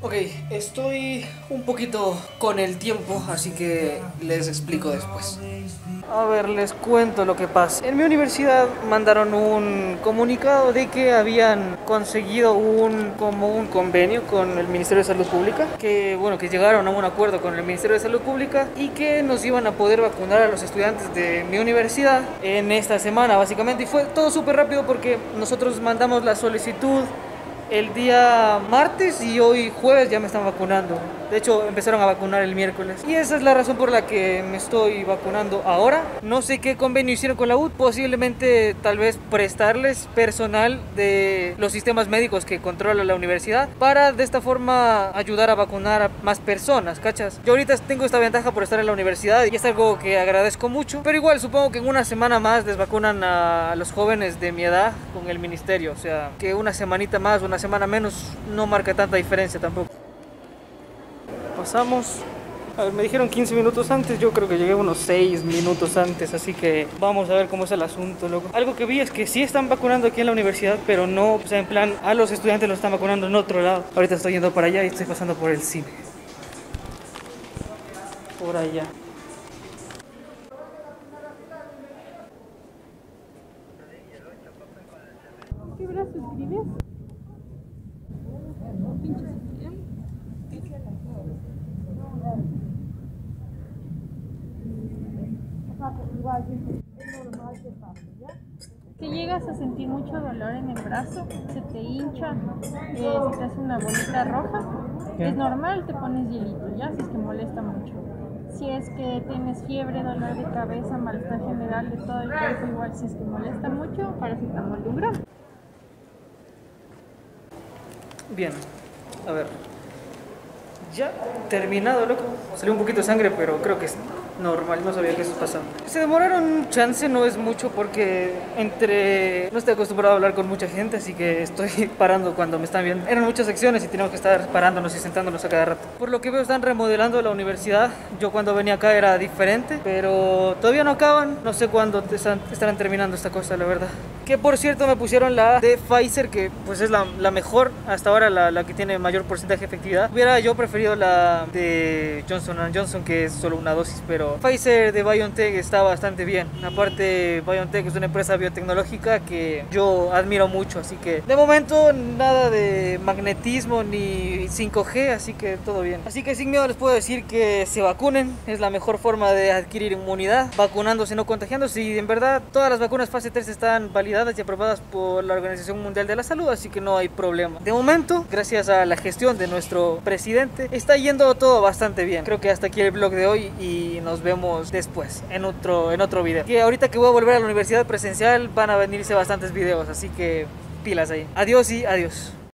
Ok, estoy un poquito con el tiempo, así que les explico después. A ver, les cuento lo que pasa. En mi universidad mandaron un comunicado de que habían conseguido un como un convenio con el Ministerio de Salud Pública, que bueno, que llegaron a un acuerdo con el Ministerio de Salud Pública y que nos iban a poder vacunar a los estudiantes de mi universidad en esta semana, básicamente. Y fue todo súper rápido porque nosotros mandamos la solicitud el día martes y hoy jueves ya me están vacunando. De hecho, empezaron a vacunar el miércoles. Y esa es la razón por la que me estoy vacunando ahora. No sé qué convenio hicieron con la UD. Posiblemente tal vez prestarles personal de los sistemas médicos que controla la universidad para de esta forma ayudar a vacunar a más personas, ¿cachas? Yo ahorita tengo esta ventaja por estar en la universidad y es algo que agradezco mucho. Pero igual supongo que en una semana más les vacunan a los jóvenes de mi edad con el ministerio. O sea, que una semanita más, una semana menos no marca tanta diferencia tampoco. Pasamos. A ver, me dijeron 15 minutos antes, yo creo que llegué unos 6 minutos antes, así que vamos a ver cómo es el asunto, loco. Algo que vi es que sí están vacunando aquí en la universidad, pero no, o sea, en plan, a los estudiantes los están vacunando en otro lado. Ahorita estoy yendo para allá y estoy pasando por el cine. Por allá. ¿Qué brazo escribes? Que llegas a sentir mucho dolor en el brazo, se te hincha, eh, se te hace una bolita roja. Es normal, te pones hielito, ya, si es que molesta mucho. Si es que tienes fiebre, dolor de cabeza, malestar general de todo el cuerpo, igual si es que molesta mucho, paracetamol de un Bien, a ver. Ya terminado, loco. Salió un poquito de sangre, pero creo que es normal, no sabía que eso pasaba. Se demoraron un chance, no es mucho porque entre... No estoy acostumbrado a hablar con mucha gente, así que estoy parando cuando me están viendo. Eran muchas secciones y teníamos que estar parándonos y sentándonos a cada rato. Por lo que veo están remodelando la universidad. Yo cuando venía acá era diferente, pero todavía no acaban. No sé cuándo estarán terminando esta cosa, la verdad. Que por cierto me pusieron la de Pfizer, que pues es la, mejor, hasta ahora la, que tiene mayor porcentaje de efectividad. Hubiera yo preferido la de Johnson Johnson, que es solo una dosis, pero Pfizer de BioNTech está bastante bien. Aparte, BioNTech es una empresa biotecnológica que yo admiro mucho, así que de momento nada de magnetismo ni 5G, así que todo bien. Así que sin miedo les puedo decir que se vacunen, es la mejor forma de adquirir inmunidad, vacunándose, no contagiándose. Y en verdad, todas las vacunas fase 3 están y aprobadas por la Organización Mundial de la Salud, así que no hay problema. De momento, gracias a la gestión de nuestro presidente, está yendo todo bastante bien. Creo que hasta aquí el blog de hoy y nos vemos después en otro, en otro video. Que ahorita que voy a volver a la universidad presencial van a venirse bastantes videos, así que pilas ahí. Adiós y adiós.